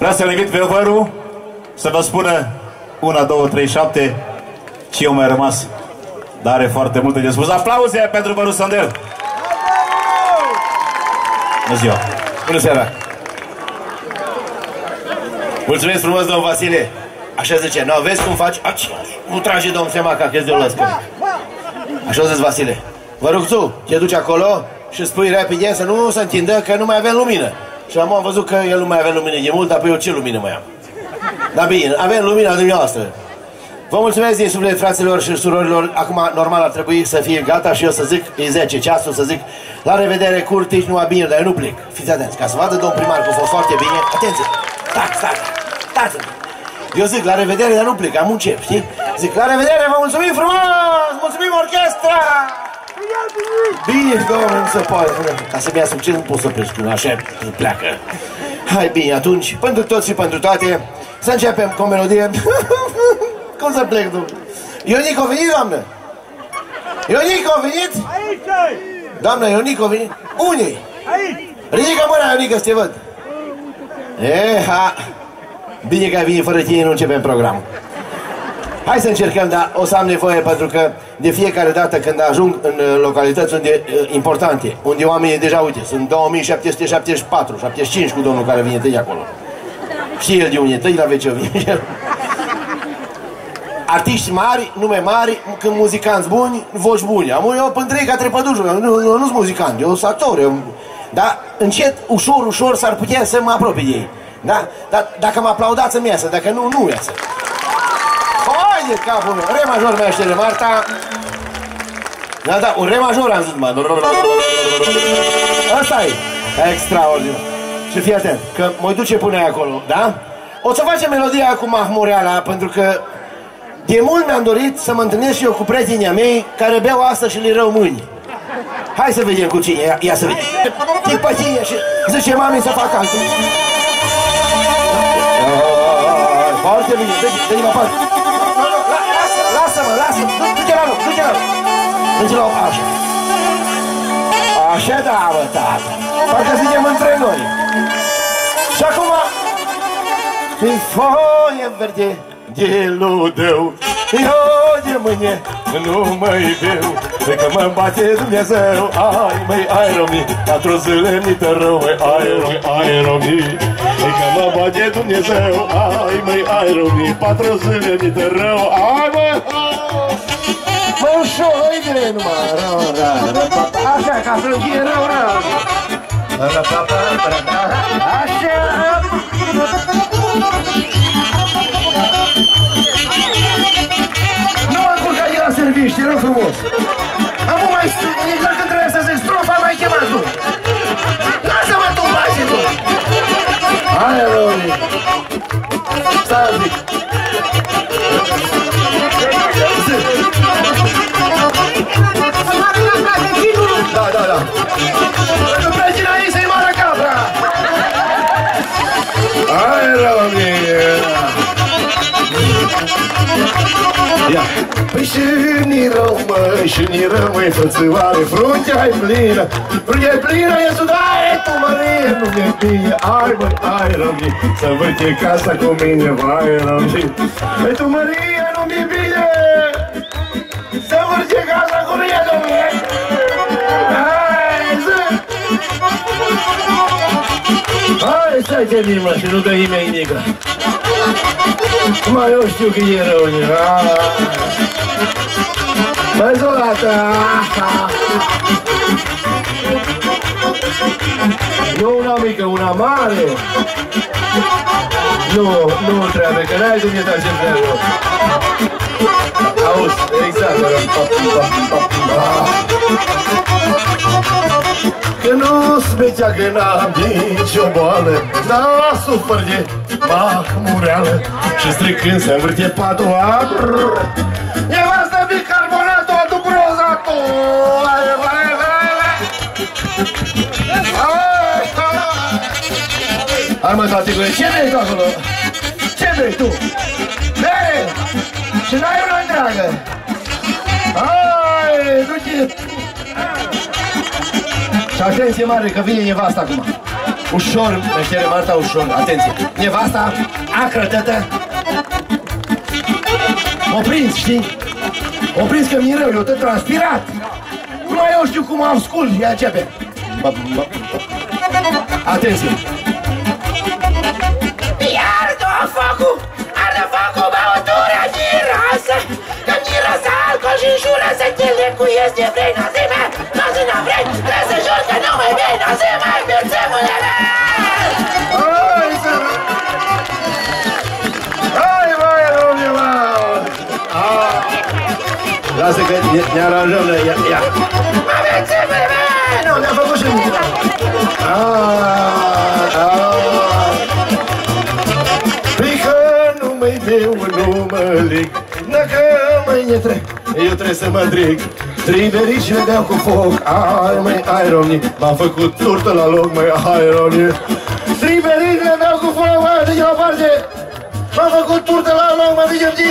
Vreau să-l invit pe vărul să vă spună una, două, trei, șapte ce eu mai rămas. Dar are foarte multe de spus. Aplauze pentru vărul Sandel! Bună ziua! Bună seara! Mulțumesc frumos, domn Vasile! Așa zice, nu vezi cum faci? Aci, nu trage domn Semaca, că de o lăscă. Așa zice Vasile. Vă rog tu, te duci acolo și spui repede să nu se întindă că nu mai avem lumină. Și am am văzut că el nu mai avea lumină de mult, dar eu ce lumină mai am? Dar bine, avem lumina dumneavoastră. Vă mulțumesc din suflet, fraților și surorilor. Acum, normal, ar trebui să fie gata și eu să zic, e 10 ceasul, să zic, la revedere, curti, nu bine, dar eu nu plec. Fiți atenți, ca să vadă domn primar că a fost foarte bine. Atenție! Tac, tac, tac. Eu zic, la revedere, dar nu plec, am un cep, știi? Zic, la revedere, vă mulțumim frumos! Mulțumim orchestra! Bine, domnule, nu se poate. Ca să mi-a succes, nu pot să pleci cu așa, pleacă. Hai, bine, atunci, pentru toți și pentru toate, să începem cu o melodie. Cum să plec, domnule? Ionic a venit, doamnă? Ionic a venit? Aici! Doamnă, Ionic a venit? Unde? Aici! Ridică mâna, Ionică, să te văd. E, ha. Bine că ai venit fără tine, nu începem programul. Hai să încercăm, dar o să am nevoie pentru că de fiecare dată când ajung în uh, localități unde, uh, importante, unde oamenii deja, uite, sunt 2774, 75 cu domnul care vine de acolo. Știe el de unde, tăi la WC vine el. Artiști mari, nume mari, când muzicanți buni, voci bune. Am eu până trei ca trepădușul, nu, nu, nu sunt muzicant, eu sunt actor. Eu, dar încet, ușor, ușor s-ar putea să mă apropie de ei. Da? Dar dacă mă aplaudați îmi iasă, dacă nu, nu iasă. Hai de capul meu, re major mai aștere Marta. Da, da, un re major am zis, mă. Asta e. Extraordinar. Și fii atent, că mă duce pune acolo, da? O să facem melodia cu Mahmureala, pentru că de mult mi-am dorit să mă întâlnesc și eu cu prietenii mei care beau astăzi și le rău mâini. Hai să vedem cu cine, ia, ia să vedem. Tic pe tine și zice mami să facă altul. Foarte bine, dă-i la parte. Lasă, lasă-mă, lasă, du-te la loc, du-te la loc. Du-te la loc, așa. Așa da, bă, tata. Parcă suntem între noi. Și acum, în foie verde de ludău, eu de mâine nu mă iubeu, de că mă bate Dumnezeu. Ai, măi, ai romi, patru zile mi te rău, măi, ai romi, ai romi, de că mă bate Dumnezeu. Ai, măi, ai romi, patru zile mi te rău, ai, măi, Mă ușor, uite, numai, rău, rău, rău, așa, ca să fie rău, rău. Așa, nu mă încurca de la servici, te rog frumos. Acum mai exact când trebuie să zic strofa, mai chemat tu. Lasă-mă tu, bași tu. Hai, Roni. Stai un ni rămâi, și ni rămâi, frățioare, fruntea e plină, fruntea e plină, e sudare, tu mărie, nu mi-e bine, ai măi, ai rămâi, să văd ce casa cu mine, vai rămâi, păi tu mărie, nu mi-e bine, să văd ce casa cu mine, domnule, hai, zi! Hai, stai te mimă și nu dă nimeni nimic. Mai eu știu că e rău, Mai zi o dată! Nu una mică, una mare! Nu, nu trebuie, că n-ai dumneata ce trebuie. Auzi, exact. Că nu smecea că n-am nicio boală Dar sufăr de mahmureală Și stricând se învârte patul Nevastă bicarbonatul, adu Hai mă, taticule, ce vrei tu acolo? Ce vrei tu? Bere! Și n-ai una întreagă! Hai, du-te! Și atenție mare că vine nevasta acum. Ușor, meștere Marta, ușor, atenție. Nevasta, acră, tătă. M-a prins, știi? M-a prins că mi-e rău, eu tot transpirat. Nu eu știu cum am scul, ia începe. Bă, bă. Atenție. Iartă focul, arde focul, băutura miroasă Că miroasă alcool și jură să te lecuiesc de vrei nazime Nazi n vrei, trebuie să jur că nu mai vei nazime Bățemule meu Hai, să... Hai, mai romne, mau! Lasă că ne, aranjăm, ne, ia, ia. Mă bățemule meu Nu, ne-a făcut și mine. Ah, numai meu, nu mă leg Dacă mâine trec, eu trebuie să mă dreg Trei verici le deau cu foc Ai, măi, ai, romni M-am făcut turtă la loc, măi, ai, romni Trei verici le deau cu foc, măi, de la parte. M-am făcut turtă la loc, mă, de zi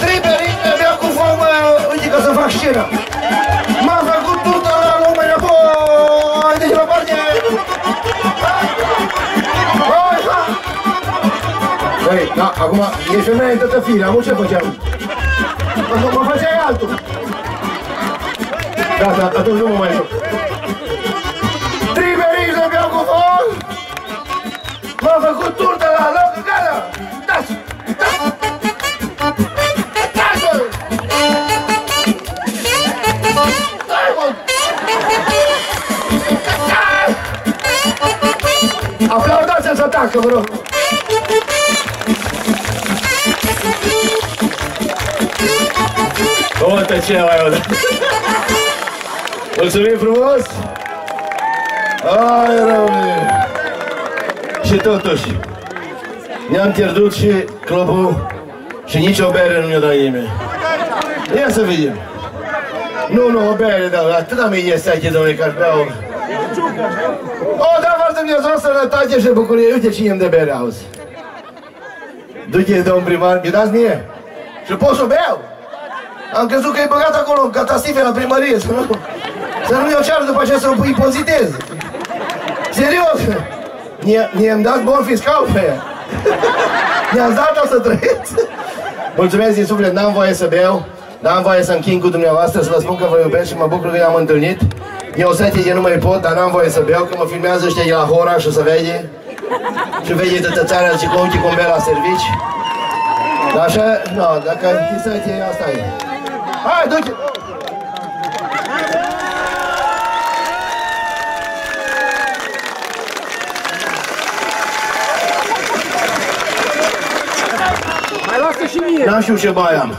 Trei verici le deau cu foc, măi, uite că să fac scenă. M-am făcut turtă la loc, măi, apoi De la parte da, acum e femeie în toată firea, nu ce făceam? Mă, mă făceai altul. Gata, atunci nu mă mai joc. Triberici de beau cu foc! M-am făcut turtă la loc, gata! Dați! Dați! Dați! Hai, mă! Aplaudați-l să tacă, vă rog! O tăcere mai o Mulțumim frumos! Ai, răule! Și totuși, ne-am pierdut și clubul și nici o bere nu ne-a dat nimeni. Ia să vedem. Nu, nu, o bere, da, atâta mi este aici, domnule, că aș bea o... O, da, vă Dumnezeu sănătate și bucurie. Uite cine îmi de bere, auzi. Du-te, domn primar, mi dați mie? Și pot să beau? Am crezut că e băgat acolo în catastrofe la primărie, să nu, să nu mi-o ceară după aceea să o impozitez. Serios! Mie, mie îmi dați bon fiscal pe ea. Mi-ați dat o să trăiți? Mulțumesc din suflet, n-am voie să beau, n-am voie să închin cu dumneavoastră, să vă spun că vă iubesc și mă bucur că ne-am întâlnit. E o sete de nu mai pot, dar n-am voie să beau, că mă filmează ăștia de la Hora și o să vede. Și vede toată țara și cu ochii cum bea la servici. Dar așa, nu, dacă închisă e, asta e. Hai, du-te! Mai lasă și mie! N-am știut ce bani am.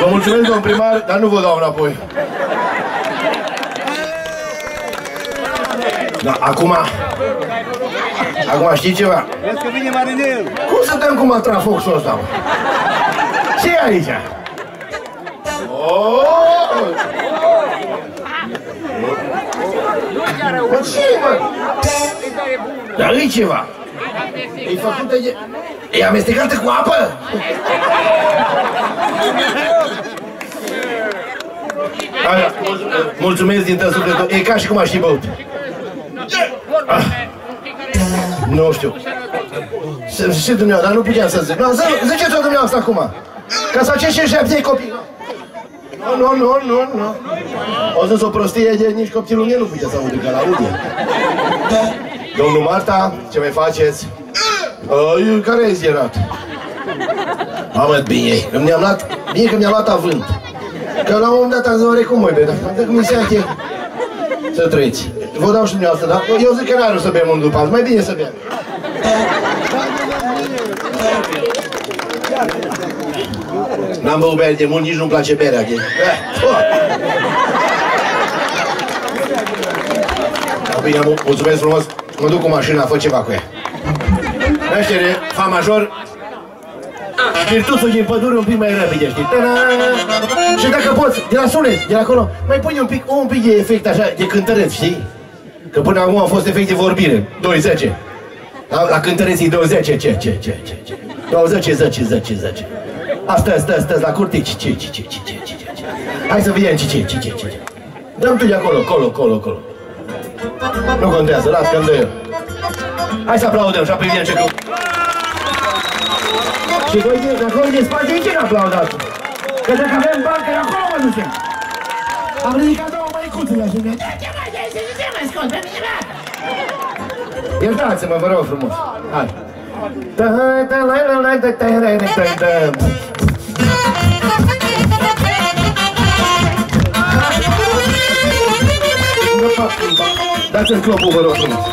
Vă mulțumesc, domn primar, dar nu vă dau înapoi. Da, acum... Acum știți ceva? Vezi că vine marinel! Cum să dăm cu matrafoxul ăsta? mă? ce e aici? Oh! Bă, ce mă? Dar e ceva. E făcută de... E amestecată cu apă? Aia, mulțumesc din tot sufletul. E ca și cum aș fi băut. Ah. Nu știu. Și, și dumneavoastră, dar nu puteam să zic. Nu, zi, ziceți-o dumneavoastră acum. Ca să acești și șaptei copii. Nu, nu, nu, nu, nu. O zis o prostie de nici copilul meu nu putea să audă, că l-aude. Domnul Marta, ce mai faceți? Uh, care ai zierat? Mamă, bine, că mi-am luat, bine că mi-a luat avânt. Că la un moment dat am zis, oare cum mă bea, dar dacă mi se ache, să trăiți. Vă dau și dumneavoastră, dar eu zic că n-are rost să bem unul după altul, mai bine să bem. N-am băut bere de mult, nici nu-mi place berea. De... Da, bine, mu- mulțumesc frumos. Mă duc cu mașina, fă ceva cu ea. Meștere, fa major. Virtuțul din pădure un pic mai repede, știi? Ta-da! Și dacă poți, de la sunet, de la acolo, mai pune un pic, un pic de efect așa, de cântăreț, știi? Că până acum a fost efect de vorbire. 20. La, la cântăreții 20, ce, ce, ce, ce, ce. 20, 10, 10, 10. Asta, stă, stă, la curtici. ci, ci, ci, ci, ci, ci, ci, Hai să vedem ce, ci, ci, ci, ci, Dăm tu de acolo, colo, colo, colo. Nu contează, las că eu. Hai să aplaudăm și apoi vine ce grup. Și voi de acolo din spate, de ce nu aplaudați? Că dacă avem bancă, acolo mă ducem. Am ridicat două măicuțe la tine. Ce mai ce mai scoți? Pe mine Iertați-mă, vă rog frumos. Hai. Dați-mi clopul, vă rog frumos.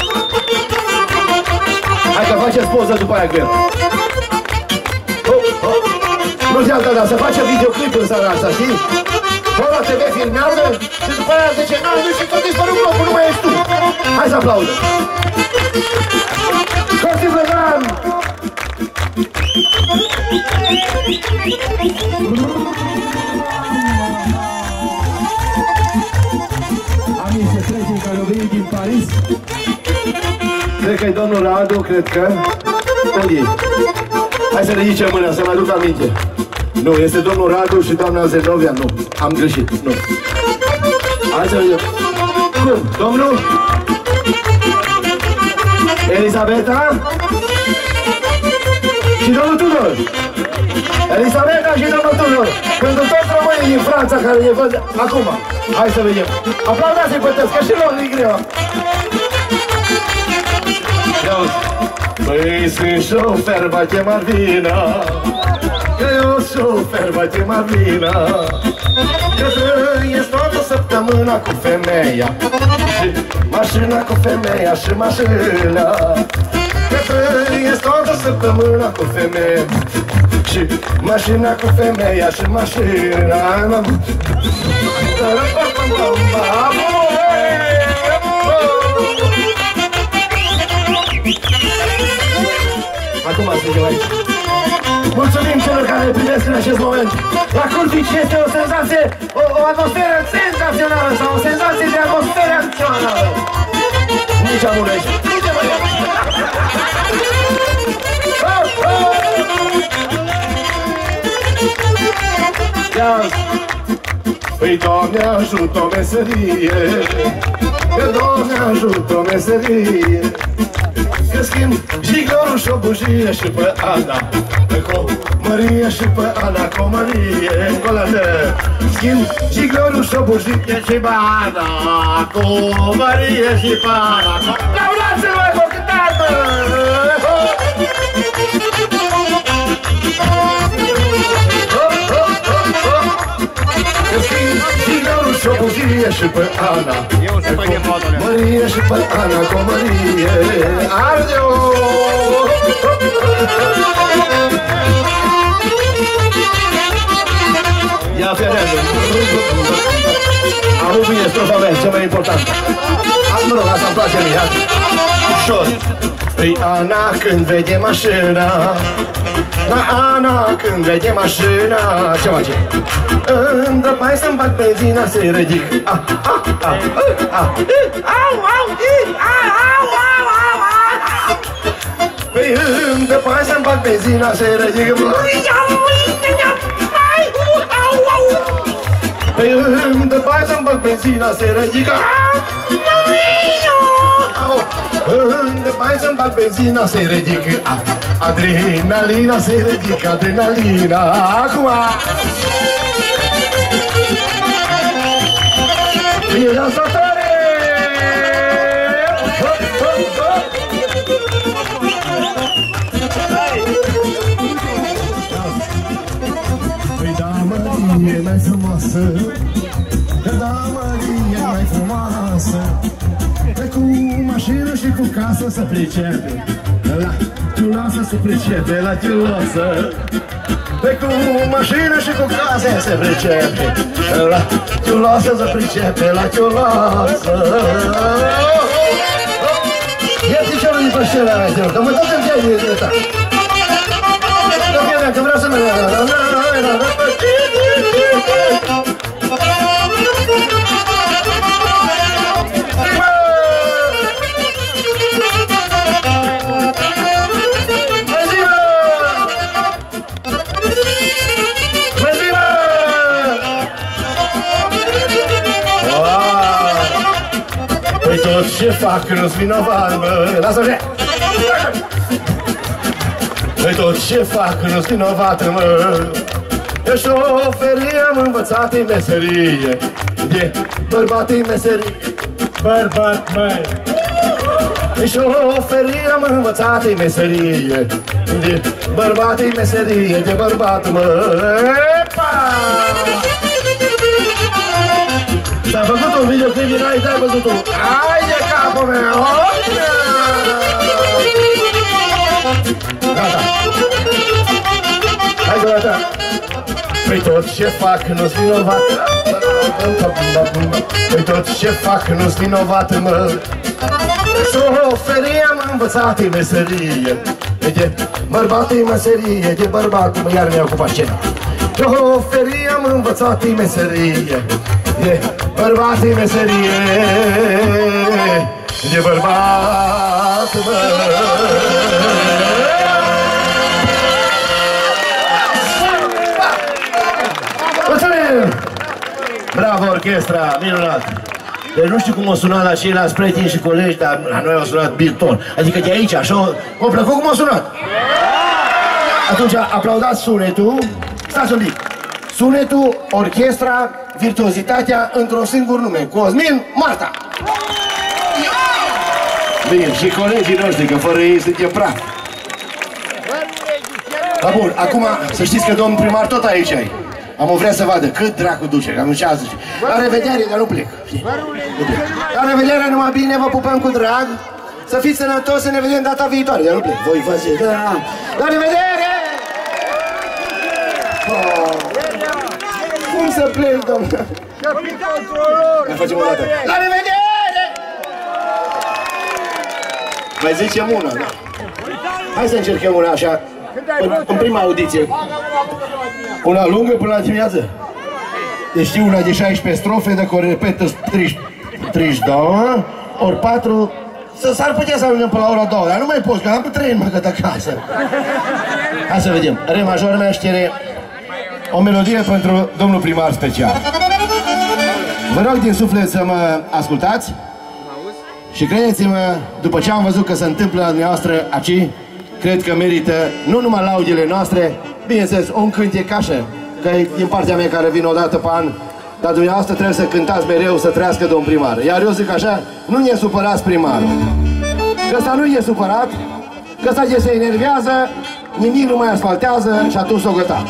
Hai că faceți poză după aia cu el. Hop, hop. Nu de alta, dar să face videoclip în seara asta, știi? Ăla TV filmează și după aia zice, nu, nu știu, tot dispărut clopul, nu mai ești tu. Hai să aplaudă. Costi Flăgan! Am niște treceri care au venit din Paris. Cred că e domnul Radu, cred că... Unde e? Hai să ridice mâna, să mă aduc aminte. Nu, este domnul Radu și doamna Zenovia, nu. Am greșit, nu. Hai să vedem. Cum? Domnul? Elisabeta? Și domnul Tudor? Elisabeta și domnul Tudor. Pentru toți românii din Franța care ne văd acum. Hai să vedem. Aplaudați-i pe toți, că și lor e greu. Ia uite. Păi sunt șofer, mă chem Arvina Că eu șofer, mă chem Arvina Că trăiesc toată săptămâna cu femeia Și mașina cu femeia și mașina Că trăiesc toată săptămâna cu femeia Și mașina cu femeia și mașina Acum suntem aici. Mulțumim celor care ne privesc în acest moment. La Curtici este o senzație, o, o atmosferă senzațională sau o senzație de atmosferă națională. Nici amurești. Ia Păi, Doamne, ajută o meserie. Că, Doamne, ajută o meserie. Că schimb jigorul și o bujie și pe Ana Cu Maria și pe Ana cu Marie Colată Schimb jigorul și o bujie și pe Ana Cu Maria și pe Ana Laudați-vă cu cântată! Jigorul și o bujie și pe Ana Eu să mai fotoule. Maria și pe Ana cu Marie Arde-o! Ia ferează! Am bine strofa mea, cea mai importantă. Am, mă rog, asta îmi place mie, hai. Ușor. Păi Ana când vede mașina La Ana când vede mașina Ce face? Îndrăpai să-mi bag benzina să-i ridic. Ah, ah, ah, ah, ah. Au, au, ii, au, au, au, au, au. Păi îndrăpai să-mi bag benzina să-i ridic. Păi îndrăpai să-mi bag benzina să-i ridic. Îndrăpai să-mi bag benzina să-i ridic. Ah, Adrenalina să-i ridic Adrenalina Acum Bine dansatoare! Hop, hop, hop! Păi da, Marie, mai frumoasă Că da, Marie, mai frumoasă Pe cu mașină și cu casă să pricepe La ciuloasă să pricepe, la ciuloasă. Pe cu mașină și cu casă se pricepe La ciuloasă să pricepe, la ciuloasă. Ia zice unul din pășelea mea, că mă tot îmi pierde de ta Că vreau să mă... ce fac nu-s vinovat, mă Lasă așa Păi tot ce fac nu-s vinovat, mă? De șoferie am învățat în meserie. De bărbat în meserie. Bărbat, măi! De șoferie am învățat în meserie. De bărbat în meserie De bărbat, mă! Epa! S-a făcut un videoclip din ai, ai văzut-o Hai de capul meu Gata Hai de gata. Păi tot ce fac nu-s vinovat. Păi tot ce fac nu-s vinovat, mă. Șoferie am învățat în meserie. E de bărbat în meserie, de bărbat, mă iar mi-a ocupat scena Șoferie am învățat în meserie. De bărbat în meserie De bărbat, mă Mulțumim! Bravo, orchestra, minunat! Deci nu știu cum o sunat la ceilalți prieteni și colegi, dar la noi a sunat Bilton. Adică de aici, așa, o plăcut cum a sunat. Atunci aplaudați sunetul, stați un pic. Sunetul, orchestra, virtuozitatea într-un singur nume. Cosmin Marta. Bine, și colegii noștri, că fără ei suntem praf. Da, bun, acum să știți că domnul primar tot aici ai. Am vrea să vadă cât dracu duce, cam ce zice. La revedere, dar nu plec. Nu plec. La revedere, numai bine, vă pupăm cu drag. Să fiți sănătoși, să ne vedem data viitoare, dar nu plec. Voi faceți, da. La revedere! Oh. Cum să plec, domnule? Mai facem o dată. La revedere! Mai zicem una, da? Hai să încercăm una așa, în, în prima audiție. Una lungă până la dimineață? Deci știi una de 16 strofe, dacă o repetă 30, 32, ori 4, să s-ar putea să ajungem până la ora 2, dar nu mai poți, că am pe 3 mă găt acasă. Hai să vedem. Re major mi cere o melodie pentru domnul primar special. Vă rog din suflet să mă ascultați și credeți-mă, după ce am văzut că se întâmplă la dumneavoastră aici, cred că merită nu numai laudele noastre, bineînțeles, un cântecașă, că e din partea mea care vine o dată pe an, dar dumneavoastră trebuie să cântați mereu să trăiască domn primar. Iar eu zic așa, nu ne supărați primarul. Că ăsta nu e supărat, că ăsta ce se enervează, nimic nu mai asfaltează și atunci s-o găta.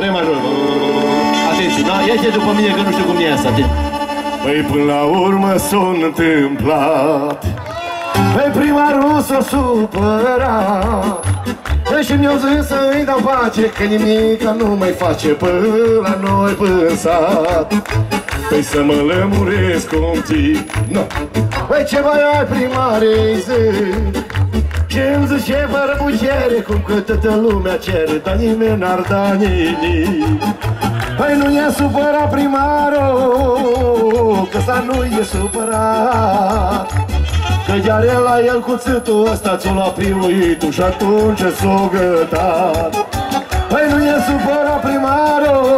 Re major. Atenție, da? Ia-te după mine că nu știu cum e asta. Păi până la urmă s-a întâmplat. Păi primarul s-a supărat. Păi și mi-au zis să-i dau pace Că nimic nu mai face până la noi până sat Păi să mă lămuresc cum no. Păi ce mai ai primare zic și îmi zice fără bucere Cum că toată lumea cere Dar nimeni n-ar da nimic Păi nu e supărat primarul Că ăsta nu e supărat. Că iar el la el cuțitul ăsta ți-o lua priuitul Și atunci s-o gătat. Păi nu e supărat primarul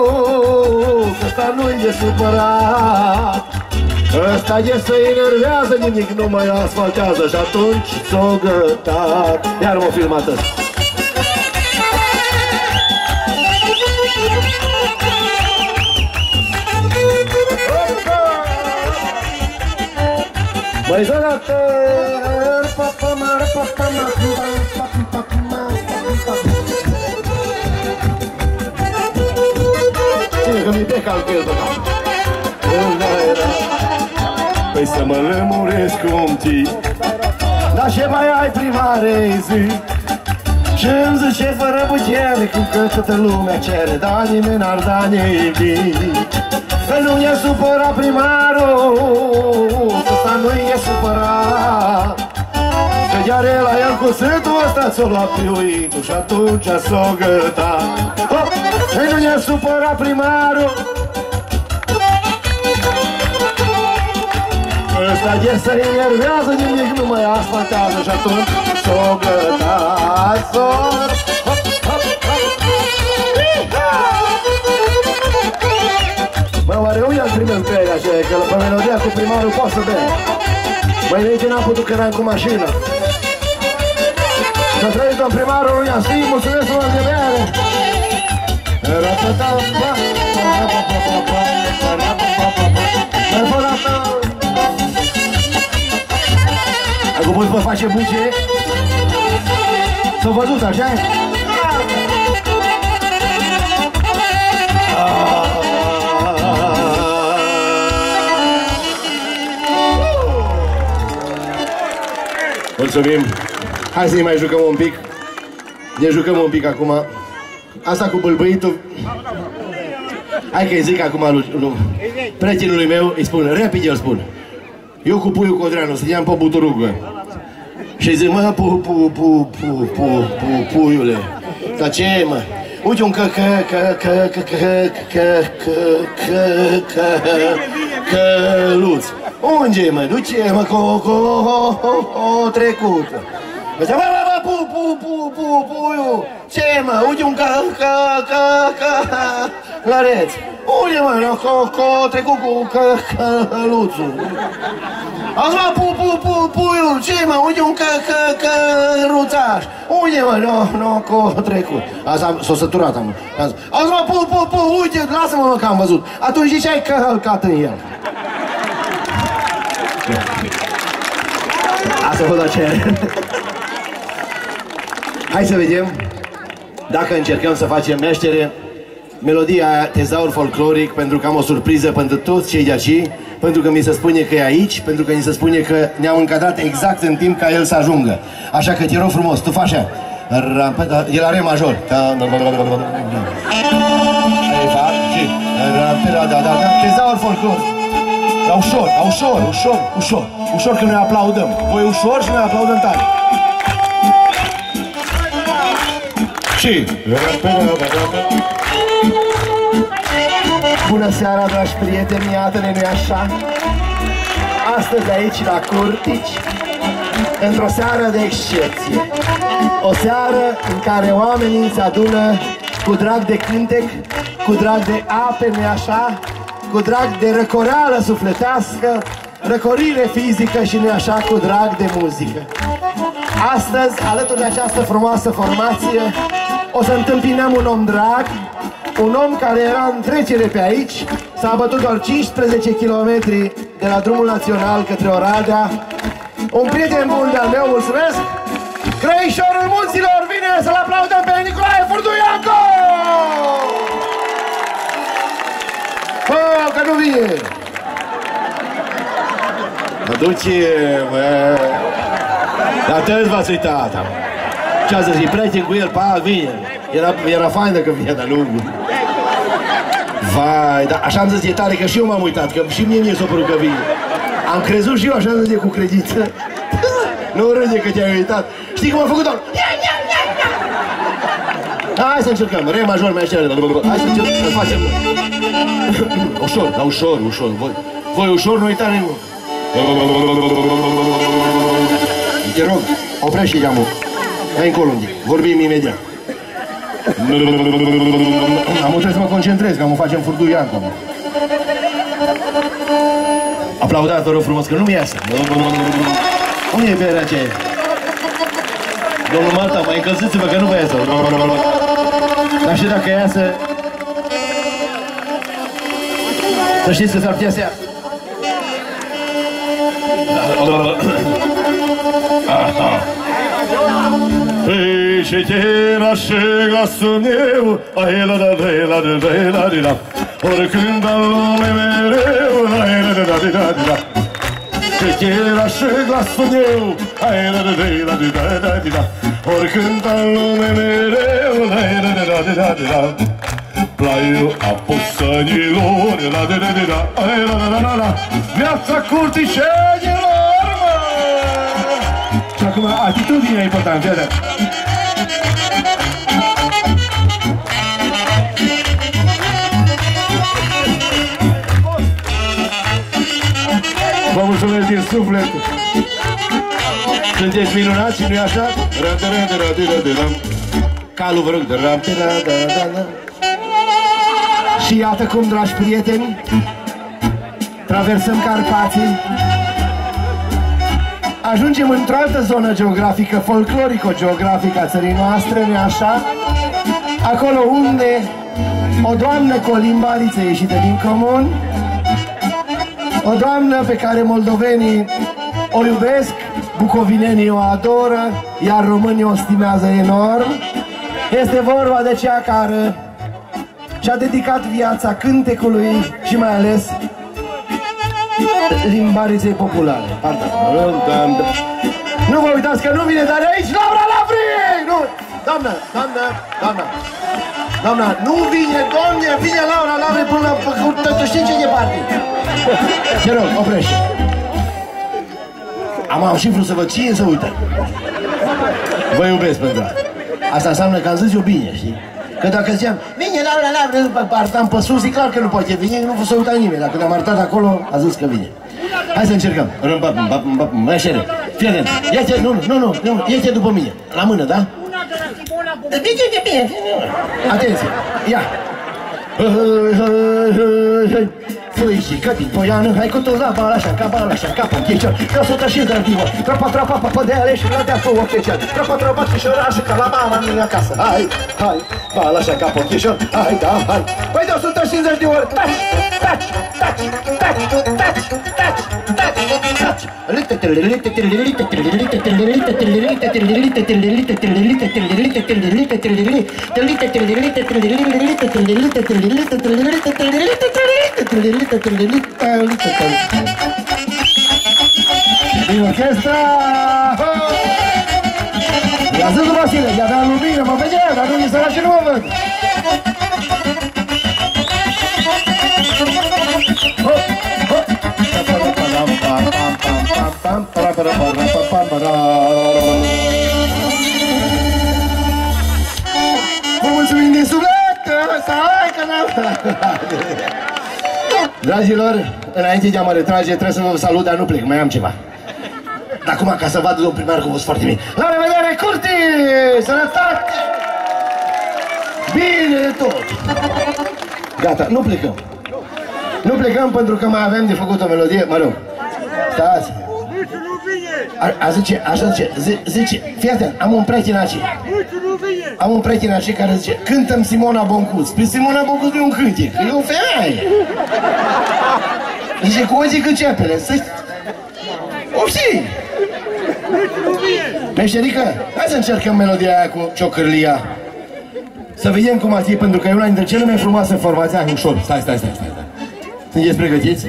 Că ăsta nu e supărat. Ăsta e să enervează, nimic nu mai asfaltează Și atunci s-o gătat. Iar m-a filmat ăsta Mai zonată Papa mare, papa Cine că mi-e pe calcul Păi să mă lămuresc cum ti Dar ce mai ai primare zi? Și îmi zice fără bucere Cum că toată lumea cere Dar nimeni n-ar da nimic. Că nu e supărat primarul Că ăsta nu e supărat. Că iar el la el cu sâtul ăsta Ți-o lua piuitul și atunci s-o găta. Că nu e supărat primarul. Ăsta e să enervează, nimic nu mai asfaltează Și atunci s-o găta, s-o... Mă, că pe melodia cu primarul poate să bea? Mai nici n-am putut că eram cu mașina. Să trăiți, domn primarul lui Iasin, mulțumesc frumos de bere! Acum poți vă face buce? S-a văzut, așa Mulțumim! Hai să-i mai jucăm un pic. Ne jucăm un pic acum. Asta cu bâlbâitul... Hai că-i zic acum lui, lui prietenului meu, îi spun, repede îl spun. Eu cu puiul Codreanu, stăteam pe buturugă. Și zic, mă, pu, pu, pu, pu, pu, pu, puiule, dar ce e, mă? Uite un că, că, că, că, că, că, că, că, că, că, căluț. Unde e, mă? Duce, mă, co, co, o, trecut. Zicea, bă, bă, bă, pu, pu, pu, pu, puiu. Ce, mă? Uite un că, că, că, că, lăreț. Unde, mă, no, co, co, trecut cu că, căluțul. Azi, mă, pu, pu, pu, puiu, ce, mă, uite un că, că, că, ruțaș. Unde, mă, no, no, co, trecut. Asta s-a săturat, am. Azi, mă, pu, pu, pu, uite, lasă-mă, mă, că am văzut. Atunci ziceai că hălcat în el. Asta a fost la cer. Hai să vedem dacă încercăm să facem meștere melodia aia, tezaur folcloric, pentru că am o surpriză pentru toți cei de aici, pentru că mi se spune că e aici, pentru că mi se spune că ne-am încadrat exact în timp ca el să ajungă. Așa că te rog frumos, tu faci așa. E la re major. Tezaur folcloric. Dar ușor, ușor, ușor, ușor, ușor că noi aplaudăm. Voi ușor și noi aplaudăm tare. Și... Bună seara, dragi prieteni, iată-ne, nu așa? Astăzi aici, la Curtici, într-o seară de excepție. O seară în care oamenii se adună cu drag de cântec, cu drag de ape, nu așa? Cu drag de răcoreală sufletească, răcorire fizică și nu așa cu drag de muzică. Astăzi, alături de această frumoasă formație, o să întâmpinăm un om drag, un om care era în trecere pe aici, s-a bătut doar 15 km de la drumul național către Oradea. Un prieten bun de-al meu, mulțumesc! Crăișorul munților vine să-l aplaudăm pe Nicolae Furduiaco! Că nu vine! Mă duce, mă... Dar tăți v-ați uitat, am. Ce să zic, prieten cu el, pa, vine. Era, era fain dacă vine, dar nu... Vai, dar așa am zis, e tare că și eu m-am uitat, că și mie mi-e s-o părut că vine. Am crezut și eu, așa am zis, cu credință. nu râde că te-ai uitat. Știi cum a făcut doar? Hai să încercăm, re major, mai așa. Hai să încercăm, să facem. ușor, dar ușor, ușor. Voi, voi ușor, nu uita nimeni. Te rog, oprește geamul. Hai încolo un Vorbim imediat. Am trebuie să mă concentrez, că mă facem furduian acum. Aplaudați, vă rog frumos, că nu mi iasă. Unde e berea aceea? Domnul Marta, mai încălziți-vă că nu vă iasă. Taşıda kıyası. Taşıda sarpiyası. Şeker aşık asunev ayılara dayılara dayılara Orkundan memerev ayılara dayılara Şeker aşık asunev ayılara dayılara dayılara da la da da la da da. Oricând al lume mereu, ai la da da da da da. Și tera și glasul meu, ai la da da la da da da da. Oricând al lume mereu, ai la da da da da da. Plaiul apusănilor, la da da da da, ai la da da da. Viața curtișenilor, mă! Și acum atitudinea e importantă, iată. Vă mulțumesc din suflet! Sunteți minunați și nu-i așa? Calul, vă rog! Și iată cum, dragi prieteni, traversăm Carpații ajungem într-o altă zonă geografică, folclorico-geografică a țării noastre, nu așa? Acolo unde o doamnă cu o limbariță ieșită din comun, o doamnă pe care moldovenii o iubesc, bucovinenii o adoră, iar românii o stimează enorm. Este vorba de cea care și-a dedicat viața cântecului și mai ales limbariței populare. Pardon. Nu vă uitați că nu vine, dar aici Laura Lavri! Nu! Doamnă, doamnă, doamnă. Doamna, nu vine, doamne, vine Laura Lavri până la... Tu știi ce departe? Te rog, oprește. Am, am și vrut să văd cine să uită. Vă iubesc pentru asta. Asta înseamnă că am zis eu bine, știi? Că dacă ziceam, vine Laura Lavri, partam pe sus, e clar că nu poate veni, nu s-a uitat nimeni. Dacă ne-am arătat acolo, a zis că vine. Hai să încercăm. Râmbap, mbap, mbap, mai șere. Fii atent. Ia-te, nu, nu, nu, nu, ia-te după mine. La mână, da? Bine, de bine. Atenție. Ia. Fâișică din Poiană Hai cu tot la Balașan, ca Balașan, ca Panghician Ca sută și dărdiuă Trapa, trapa, papă de ale și la foc oficial Trapa, trapa, și șorașul ca la mama mea acasă. Hai, hai, Balașan, ca Panghician Hai, da, hai. Păi de 150 de ori. Taci, taci, taci, taci, taci, taci, taci. Din orchestra! Ia zi tu, Vasile, ia avea lumină, mă vedea, dar nu mi săraci nu mă văd. Vă mulțumim din suflet! Să hai că n-am... Dragilor, înainte de a mă retrage, trebuie să vă salut, dar nu plec, mai am ceva. Dar acum, ca să vadă domnul primar cum fost foarte bine. La revedere, Curti! Sănătate! Bine de tot! Gata, nu plecăm. Nu plecăm pentru că mai avem de făcut o melodie, mă rog. Stați. A, a zice, așa zice, zi, zice, fii atent, am un prieten aici. Am un prieten aici care zice, cântăm Simona Boncuț. Păi Simona Boncuț nu e un cântec, e o femeie. Zice, cum zic începele, să O știi? Meșterică, hai să încercăm melodia aia cu ciocârlia. Să vedem cum ar fi, pentru că e una dintre cele mai frumoase formații. Hai, ușor, stai, stai, stai, stai. Sunteți pregătiți?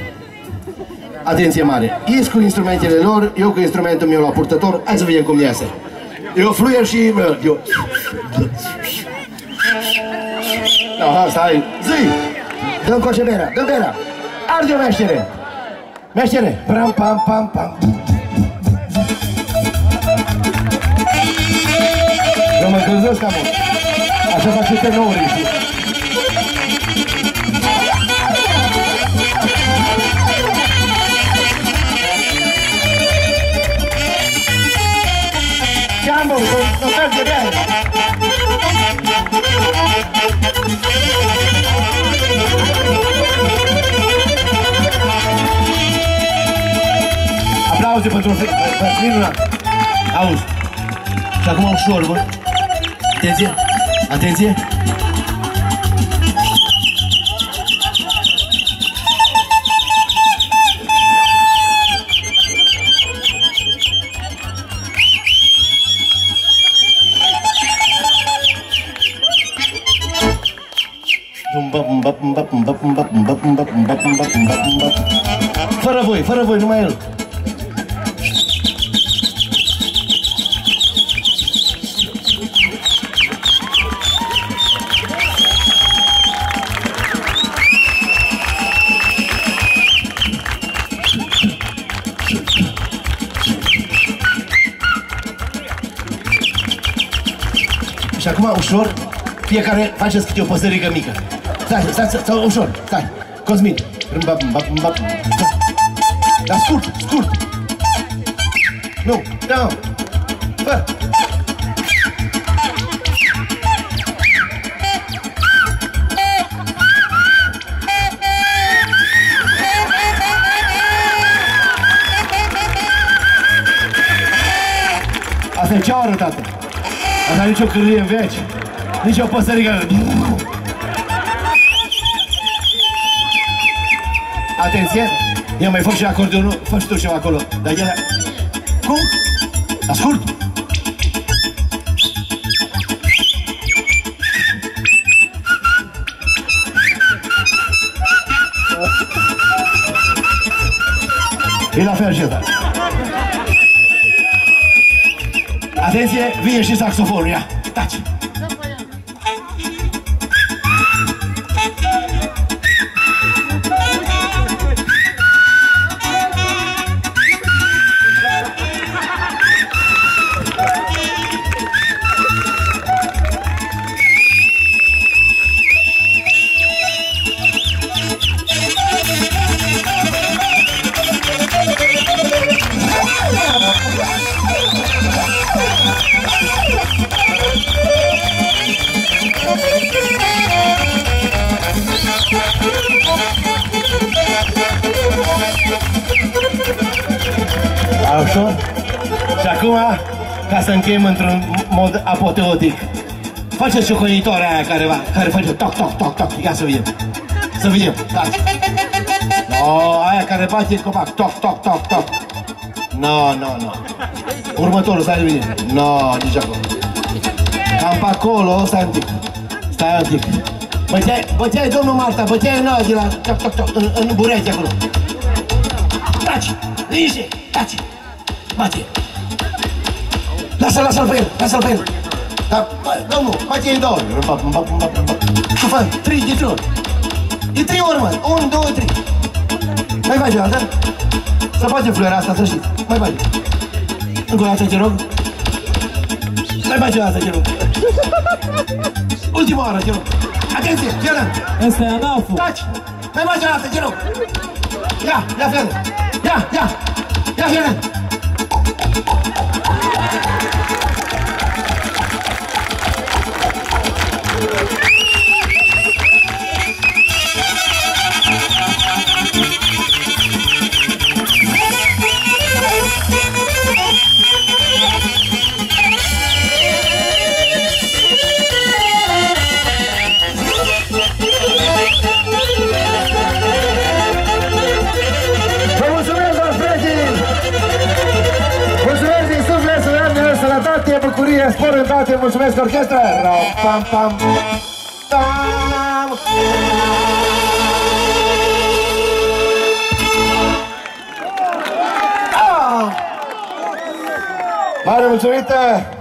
Atenție mare. Ies cu instrumentele lor, eu cu instrumentul meu la purtător. Hai să vedem cum iasă. Eu fluier și... Eu... Aha, stai. Zi! Dă-mi coace berea, dă berea. Arde-o, meștere. Meștere. Pram, pam, pam, pam. Eu mă încălzesc am Așa fac și tenorii, știi? não, não quero Aplausi pentru Flina. Auzi. Și acum ușor, mă. Atenție. Atenție. Fără voi, fără voi, numai el. Și acum, ușor, fiecare faceți câte o păsărică mică. Stai, stai, stai, stai ușor, stai. Cosmin. Râmbap, mbap, mbap. Dar scurt, scurt. Nu, nu. Fă. Asta e ceaură, tată. Asta nici o cârlie în veci. Nici o păsărică. Atenție! Eu mai fac și acordeonul. Fă și tu ceva acolo. Dar el... Cum? Ascult! E la fel și ăsta. Atenție, vine și saxofonul, ia, taci. Ca să încheiem într-un mod apoteotic, faceți ciocănitoarea aia care, va, care face toc, toc, toc, toc. Ia să vedem. Să vedem. Da. No, aia care bate în copac. Toc, toc, toc, toc. No, no, no. Următorul, stai de bine. No, nici acolo. Cam pe acolo, stai un pic. Stai un pic. Băteai, băteai domnul Marta, băteai în de la toc, toc, toc, în, în bureți acolo. Taci, liniște, taci. Bate. Lasă, lasă-l pe el, lasă-l pe el. Da, bă, domnul, bate în două. Tu fă, trei de trei ori. De trei ori, mă. Un, două, trei. Mai face o dată? Să bate fluiera asta, să știți. Mai bate. Încă o dată, te rog. Mai face o dată, te rog. Ultima oară, te rog. Atenție, Fioren. Ăsta e anaful. Taci. Mai face o dată, te rog. Ia, ia, Fioren. Ia, ia. Ia, Fioren. Sănătate, bucurie, spor în toate. Mulțumesc, orchestră! Ram, pam, pam, tam! Ah! Mare mulțumită!